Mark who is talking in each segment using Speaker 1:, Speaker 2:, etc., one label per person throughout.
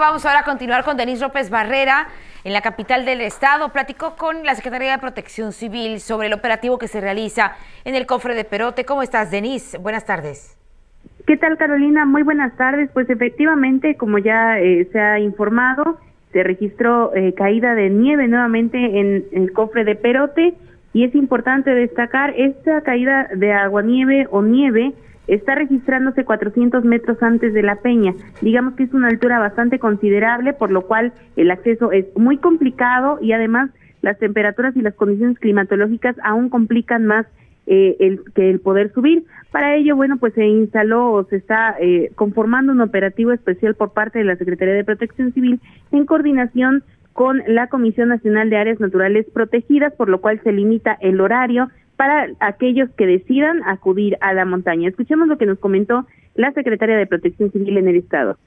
Speaker 1: Vamos ahora a continuar con Denis López Barrera en la capital del estado. Platicó con la Secretaría de Protección Civil sobre el operativo que se realiza en el cofre de Perote. ¿Cómo estás, Denis? Buenas tardes.
Speaker 2: ¿Qué tal, Carolina? Muy buenas tardes. Pues efectivamente, como ya eh, se ha informado, se registró eh, caída de nieve nuevamente en, en el cofre de Perote y es importante destacar esta caída de agua-nieve o nieve está registrándose 400 metros antes de la peña. Digamos que es una altura bastante considerable, por lo cual el acceso es muy complicado y además las temperaturas y las condiciones climatológicas aún complican más eh, el que el poder subir. Para ello, bueno, pues se instaló o se está eh, conformando un operativo especial por parte de la Secretaría de Protección Civil en coordinación con la Comisión Nacional de Áreas Naturales Protegidas, por lo cual se limita el horario para aquellos que decidan acudir a la montaña. Escuchemos lo que nos comentó la secretaria de Protección Civil en el Estado.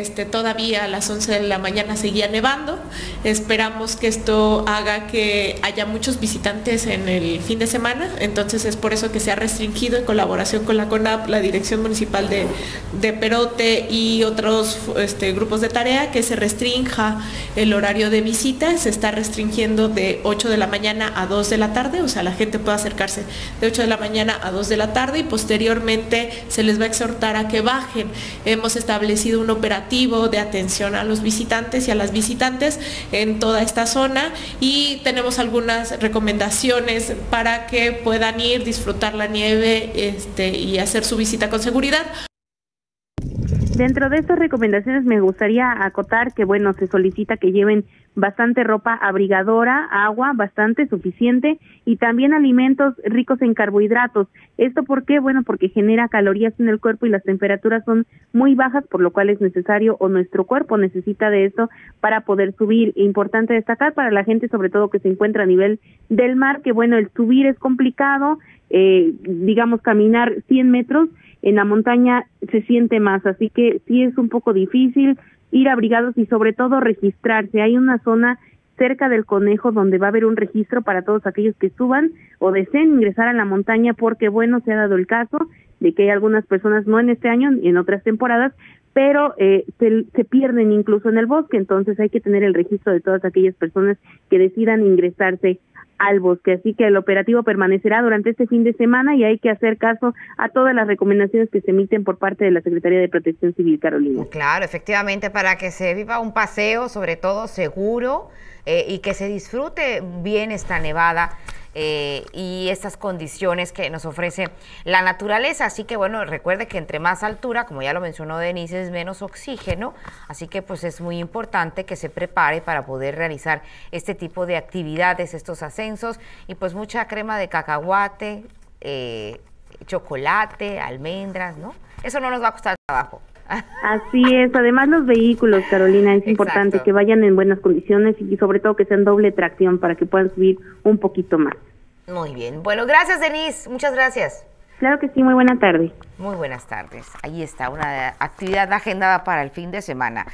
Speaker 3: Este, todavía a las 11 de la mañana seguía nevando. Esperamos que esto haga que haya muchos visitantes en el fin de semana, entonces es por eso que se ha restringido en colaboración con la CONAP, la Dirección Municipal de, Perote y otros este, grupos de tarea, que se restrinja el horario de visita, se está restringiendo de 8 de la mañana a 2 de la tarde, o sea, la gente puede acercarse de 8 de la mañana a 2 de la tarde y posteriormente se les va a exhortar a que bajen. Hemos establecido un operativo de atención a los visitantes y a las visitantes en toda esta zona y tenemos algunas recomendaciones para que puedan ir, disfrutar la nieve este, y hacer su visita con seguridad.
Speaker 2: Dentro de estas recomendaciones me gustaría acotar que, bueno, se solicita que lleven bastante ropa abrigadora, agua bastante suficiente y también alimentos ricos en carbohidratos. ¿Esto por qué? Bueno, porque genera calorías en el cuerpo y las temperaturas son muy bajas, por lo cual es necesario o nuestro cuerpo necesita de esto para poder subir. Importante destacar para la gente, sobre todo que se encuentra a nivel del mar, que bueno, el subir es complicado, eh, digamos, caminar 100 metros en la montaña se siente más, así que sí es un poco difícil ir abrigados y sobre todo registrarse. Hay una zona cerca del conejo donde va a haber un registro para todos aquellos que suban o deseen ingresar a la montaña porque bueno, se ha dado el caso de que hay algunas personas, no en este año, en otras temporadas, pero eh, se, pierden incluso en el bosque, entonces hay que tener el registro de todas aquellas personas que decidan ingresarse al bosque. Así que el operativo permanecerá durante este fin de semana y hay que hacer caso a todas las recomendaciones que se emiten por parte de la Secretaría de Protección Civil, Carolina.
Speaker 1: Claro, efectivamente, para que se viva un paseo, sobre todo seguro, eh, y que se disfrute bien esta nevada. Eh, y estas condiciones que nos ofrece la naturaleza. Así que bueno, recuerde que entre más altura, como ya lo mencionó Denise, es menos oxígeno, así que pues es muy importante que se prepare para poder realizar este tipo de actividades, estos ascensos y pues mucha crema de cacahuate, eh, chocolate, almendras, ¿no? Eso no nos va a costar trabajo.
Speaker 2: Así es, además los vehículos, Carolina, es importante que vayan en buenas condiciones y sobre todo que sean doble tracción para que puedan subir un poquito más.
Speaker 1: Muy bien, bueno, gracias Denise, muchas gracias.
Speaker 2: Claro que sí, muy buena tarde.
Speaker 1: Muy buenas tardes. Ahí está una actividad agendada para el fin de semana.